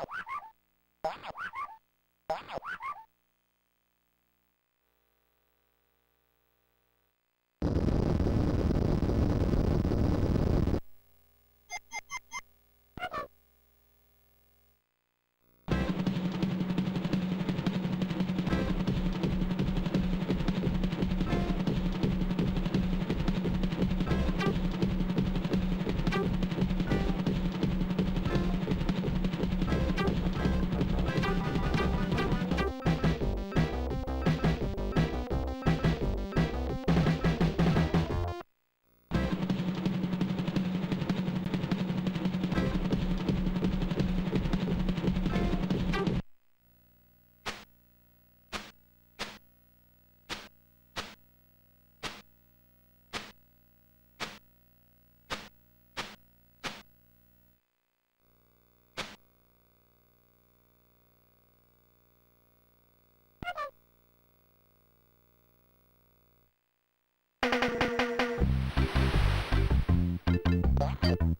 Wow. Yeah.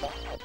Bye.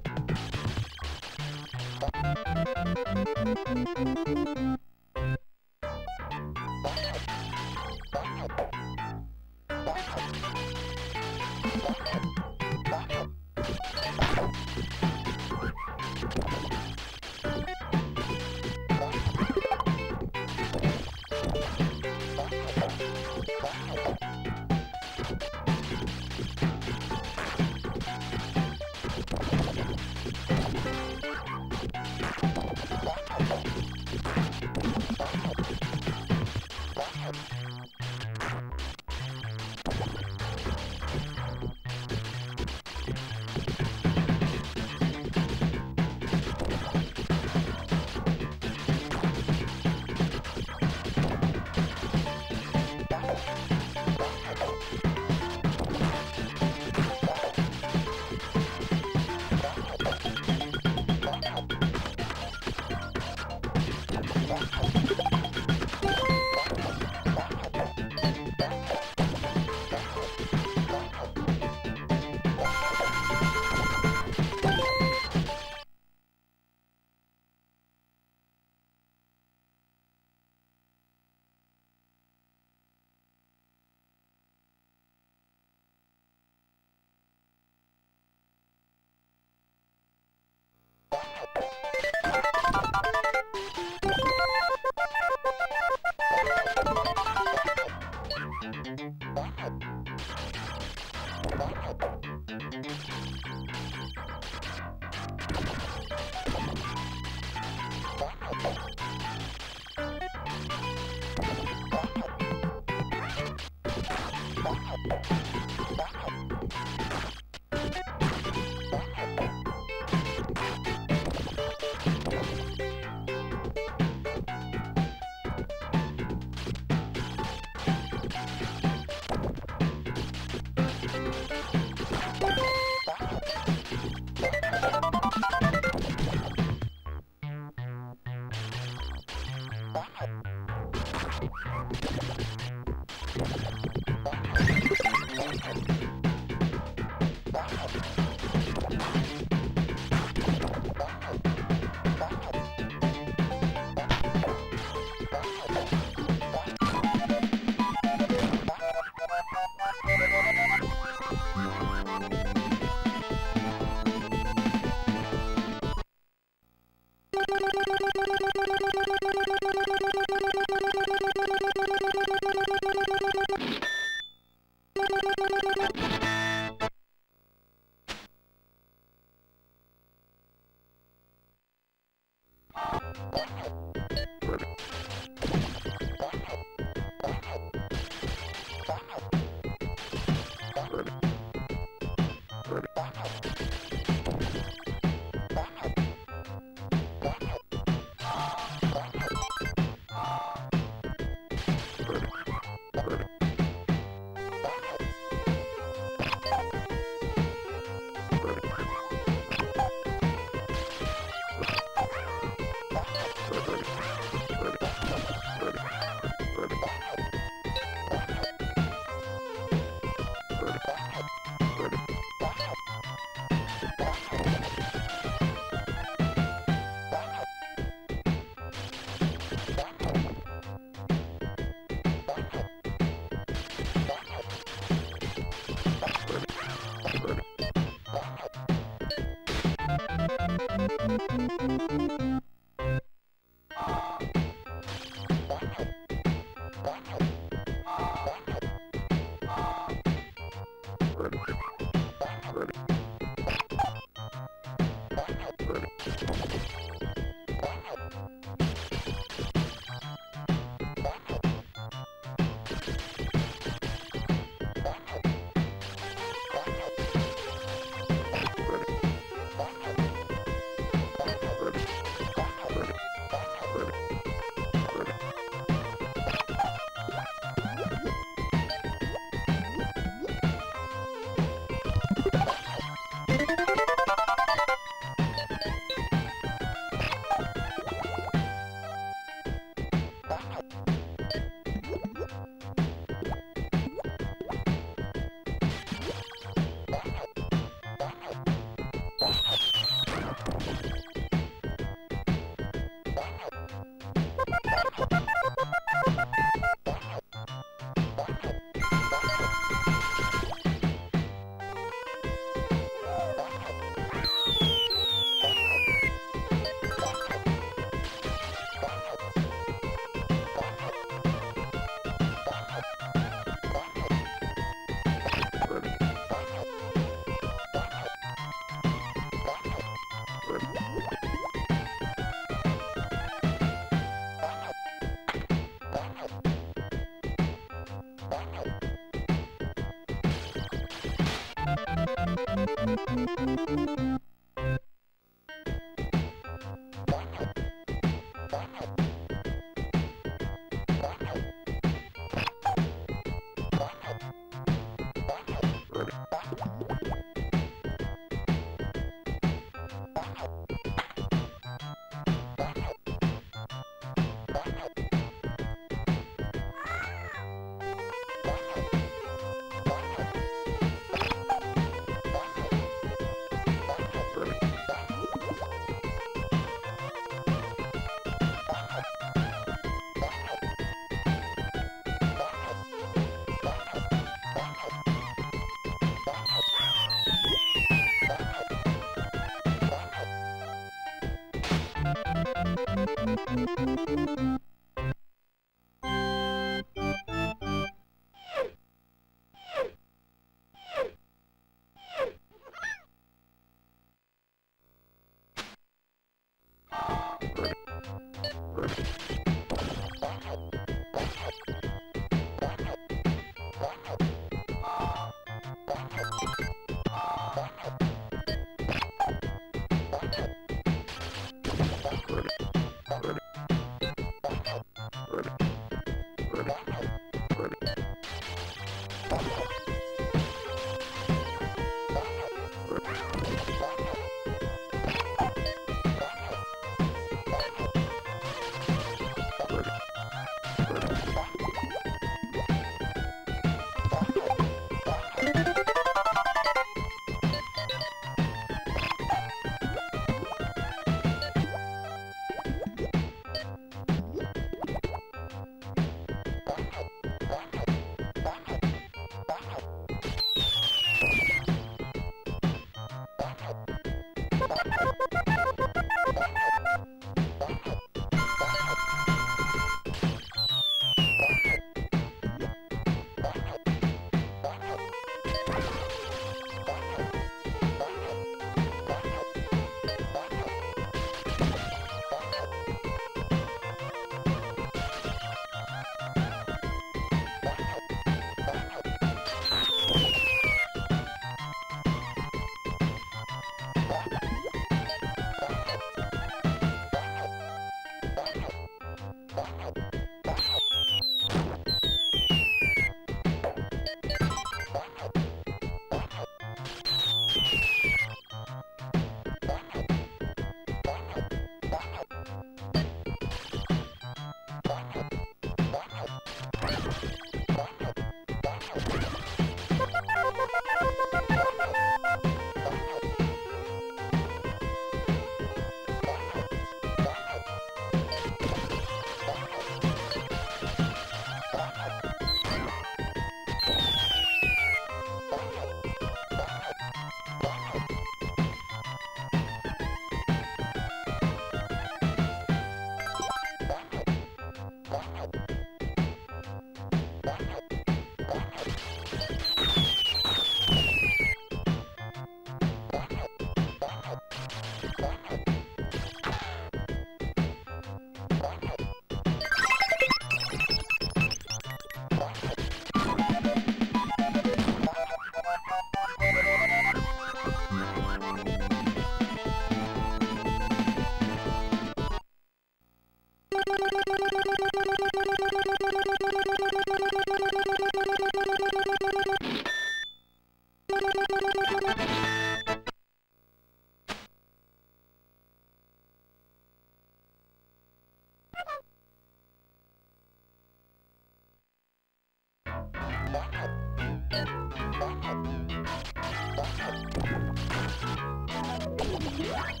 Yeah.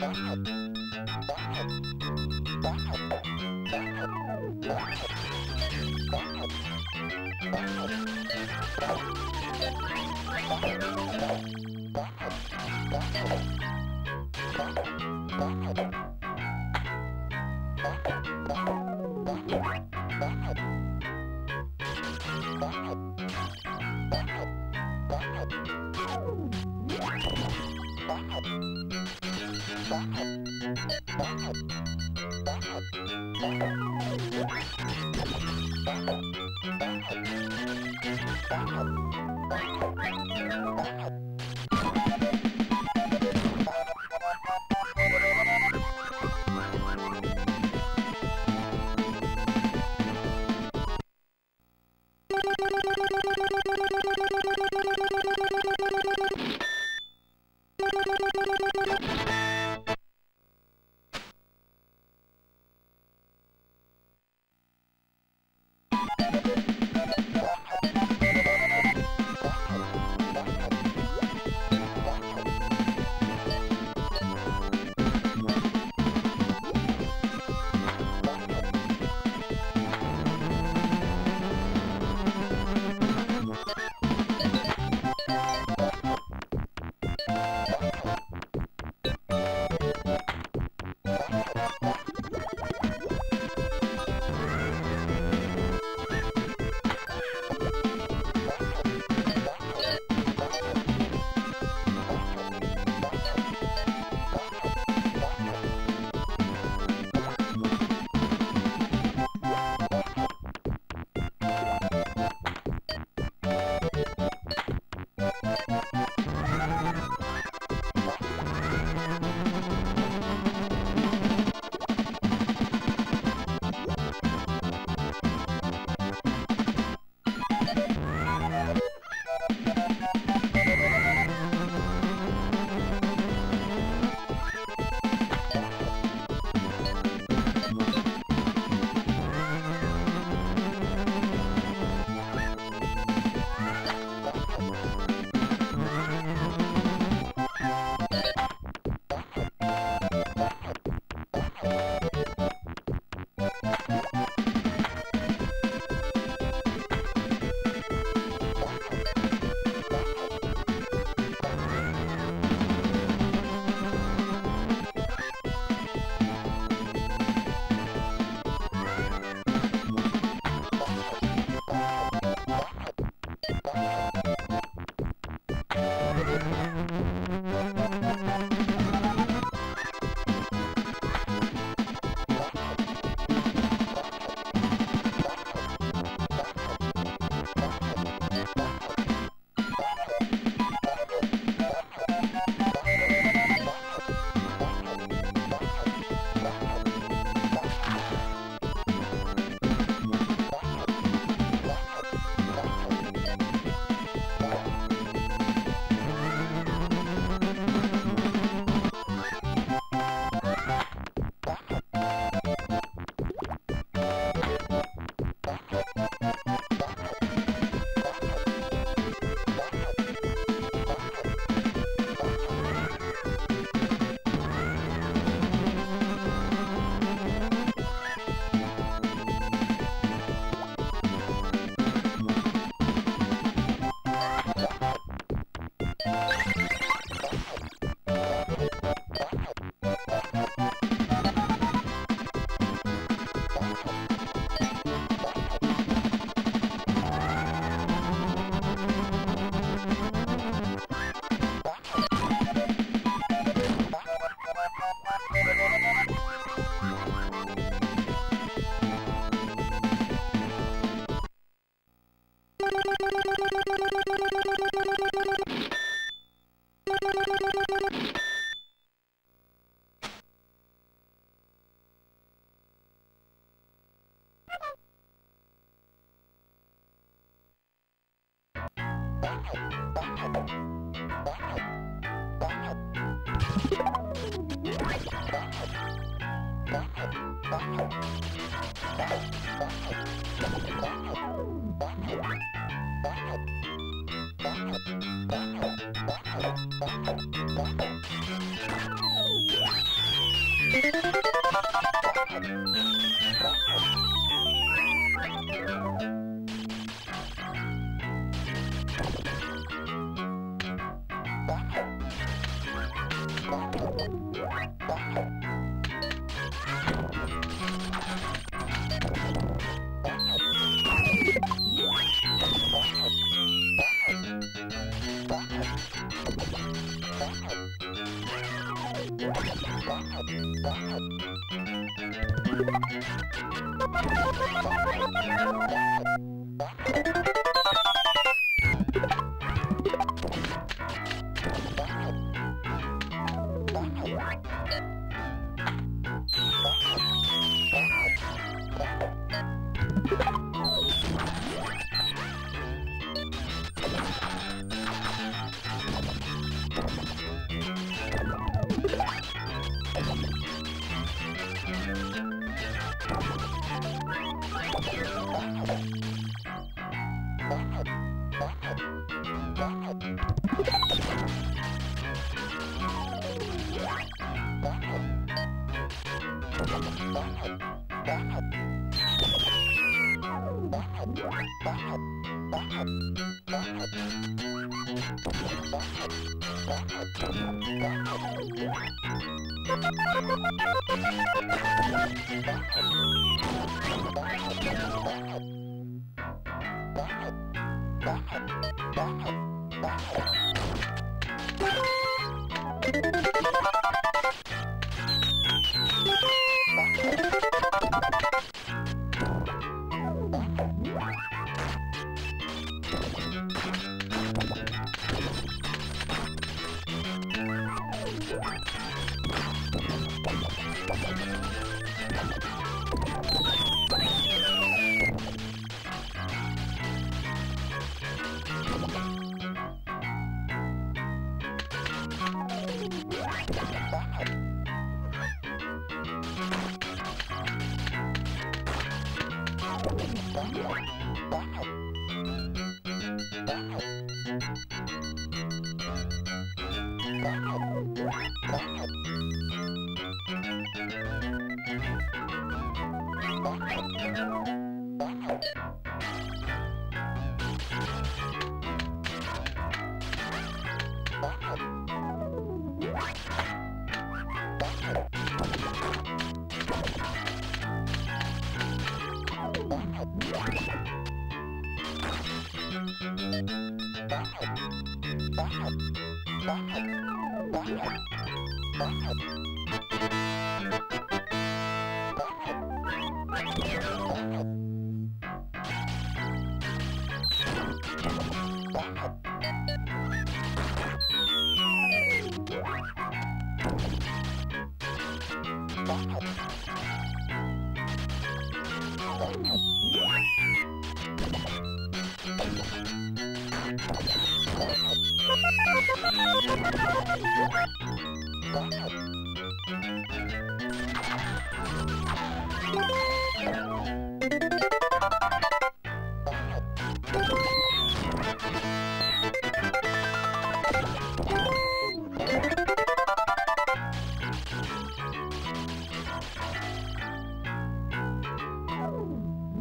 Bad.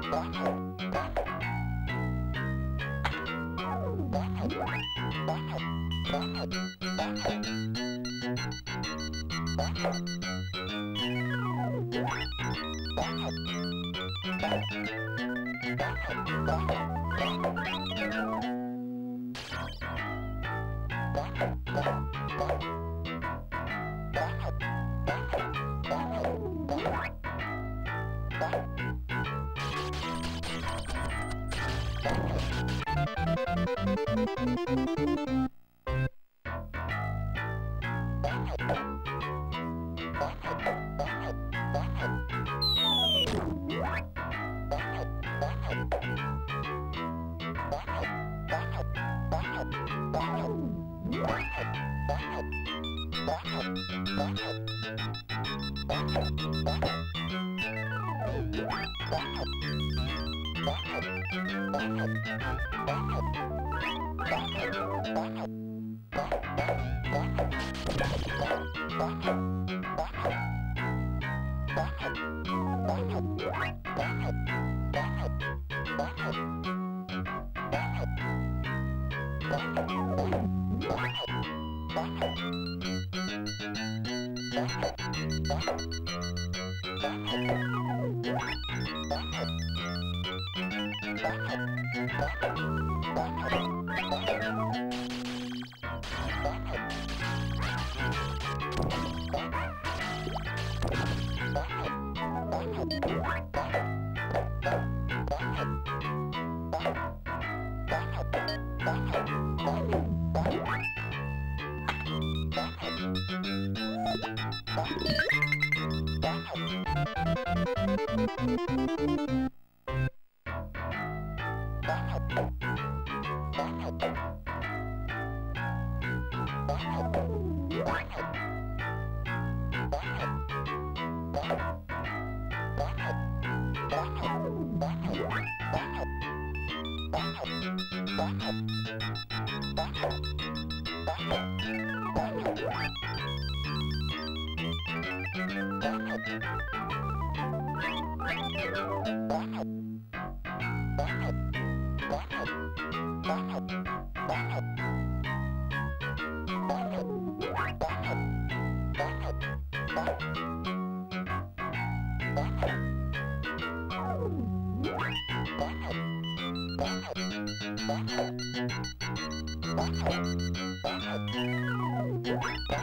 Bye. なるほど。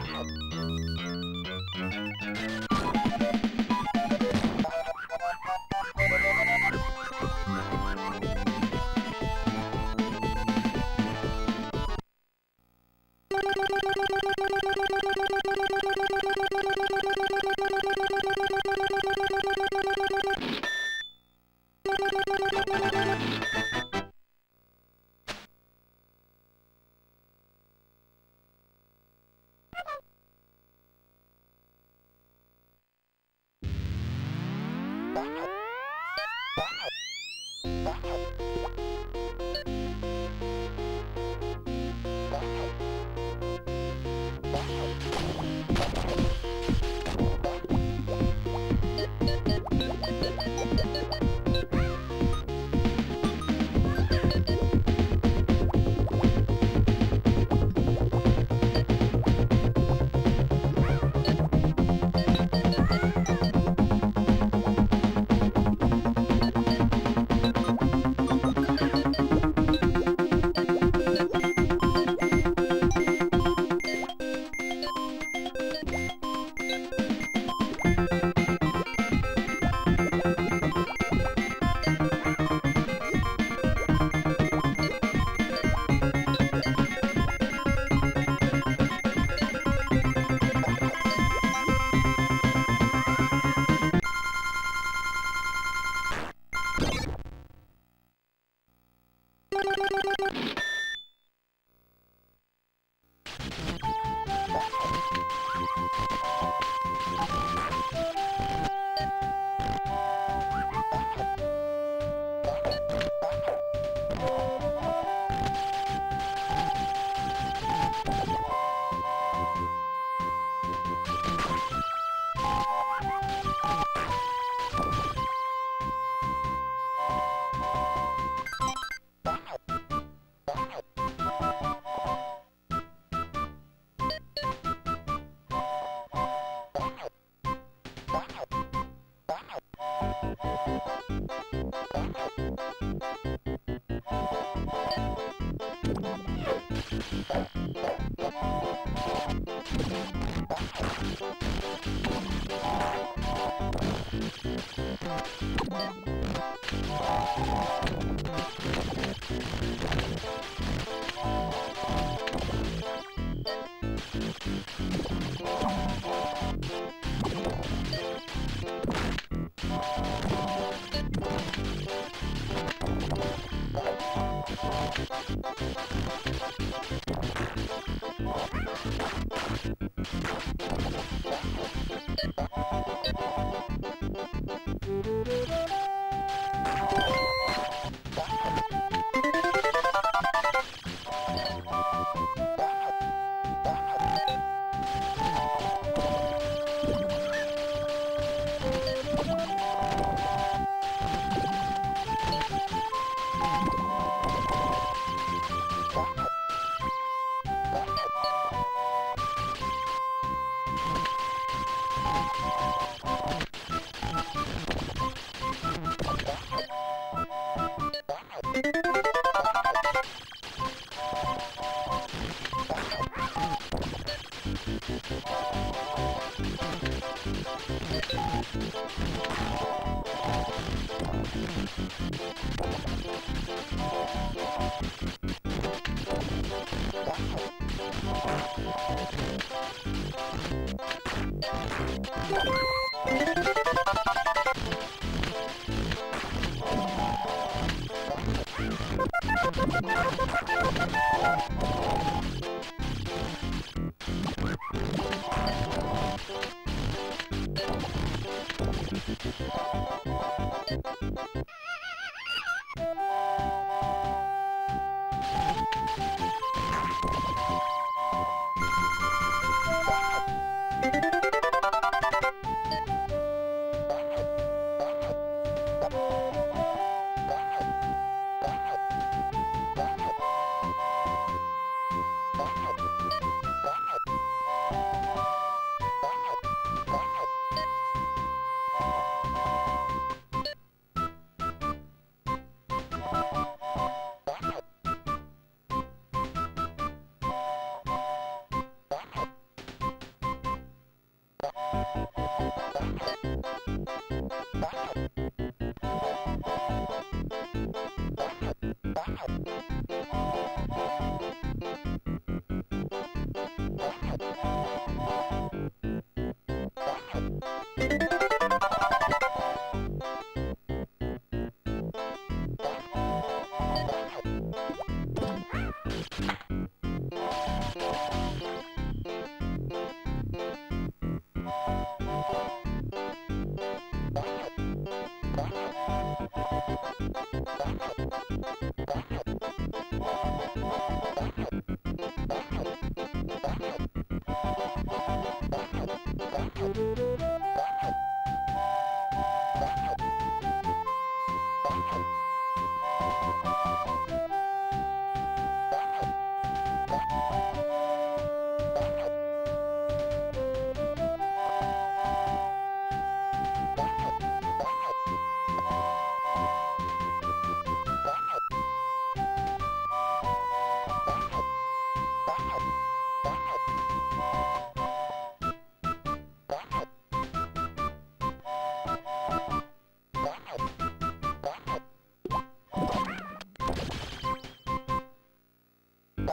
Yeah.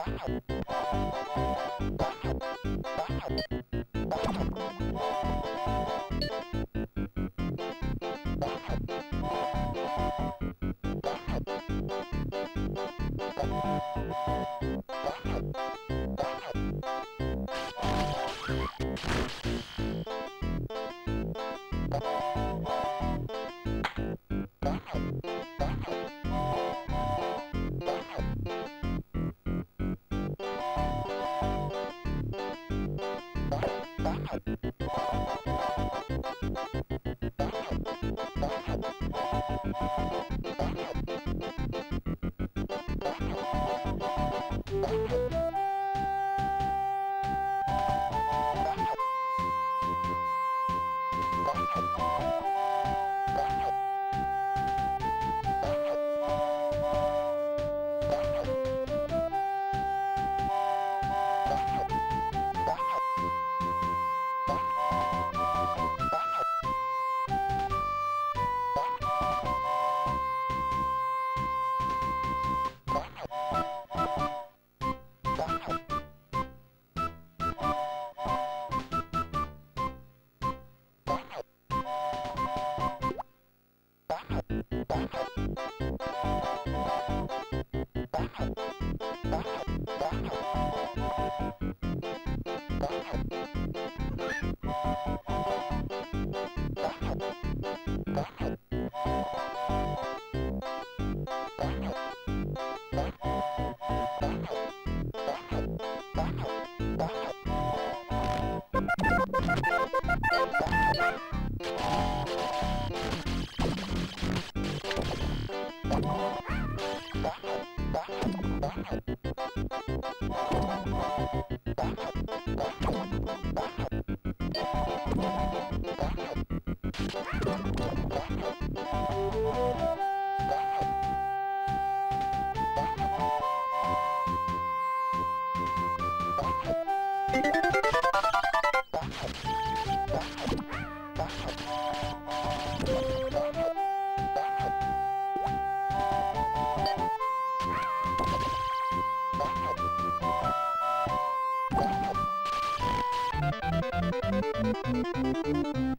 Bye. なるほど。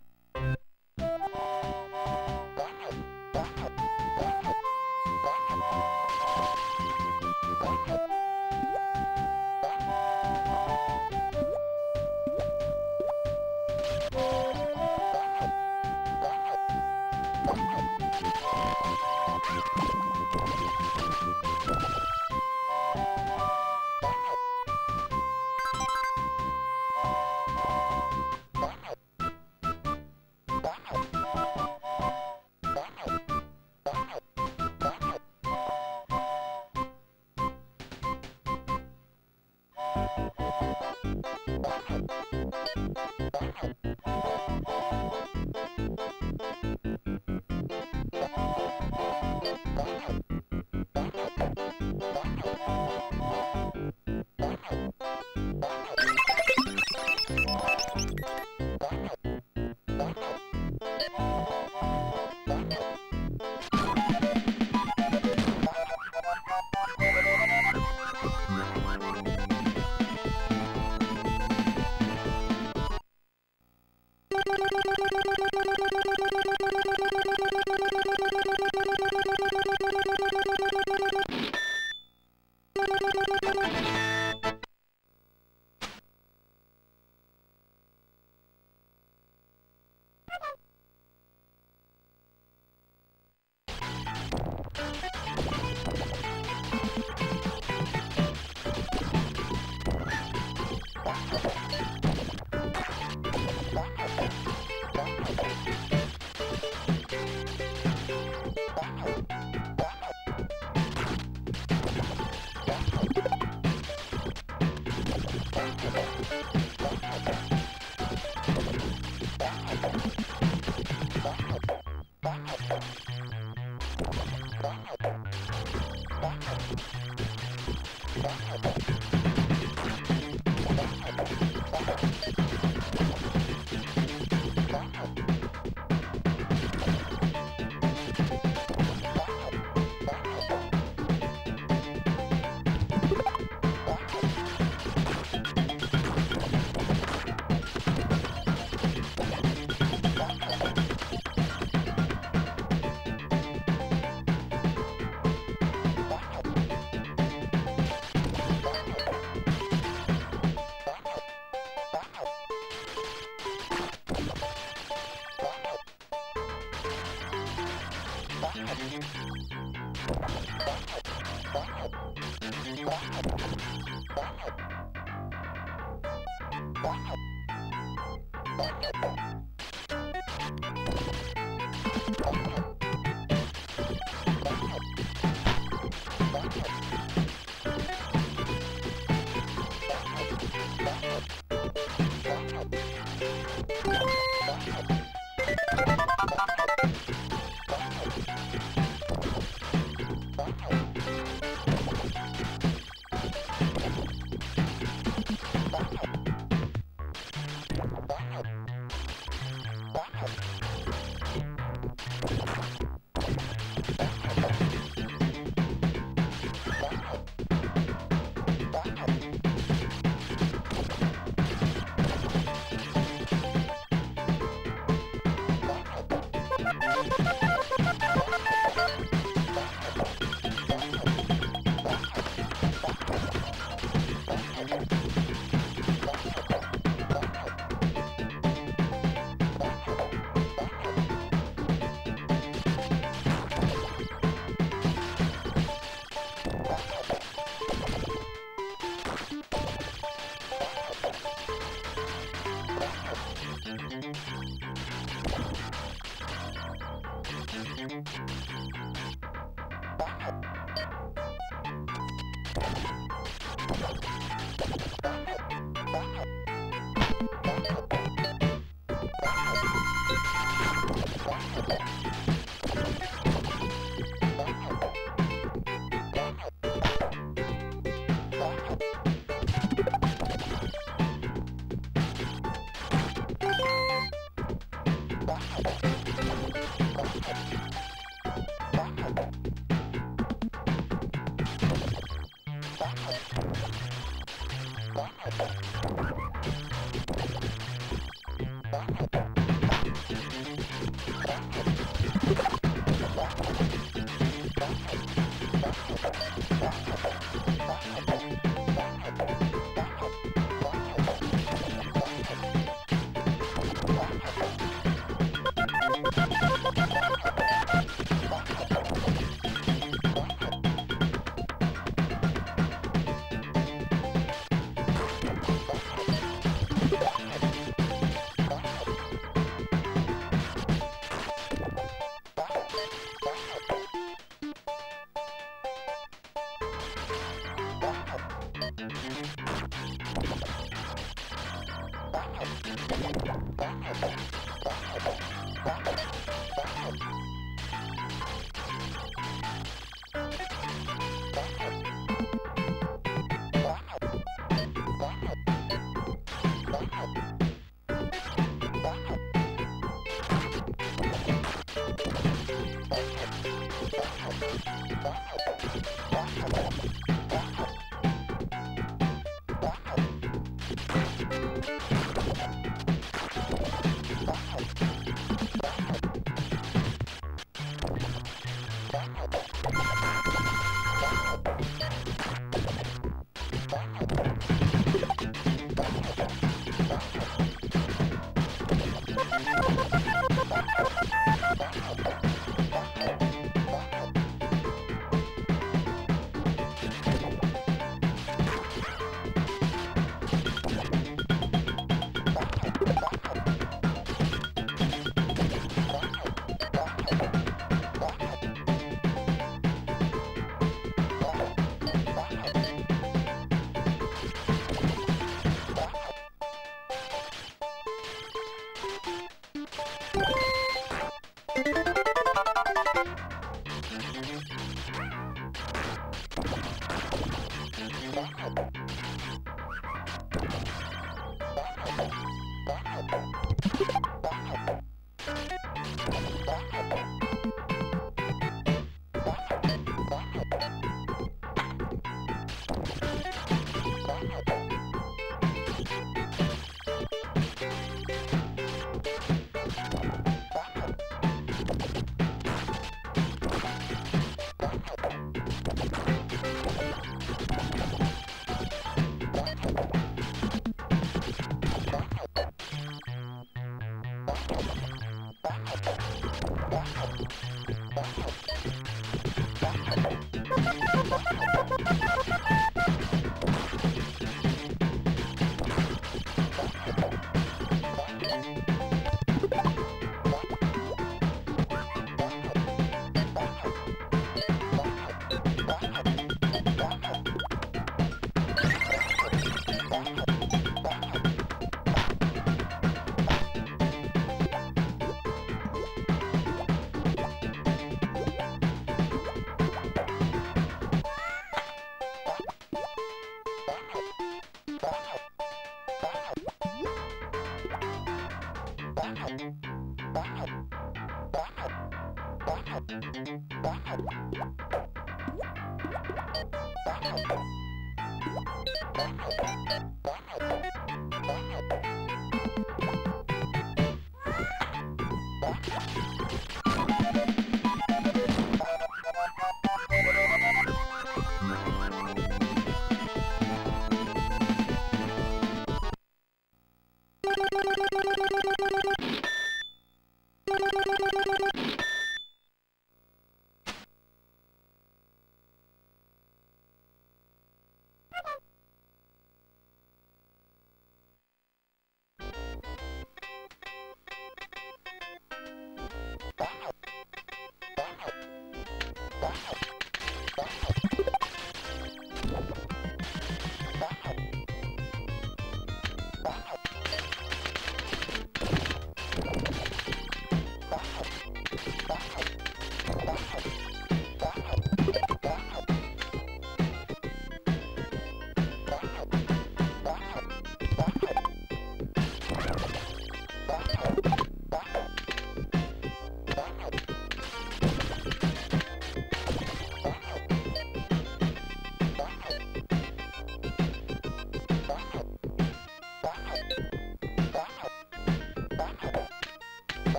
Música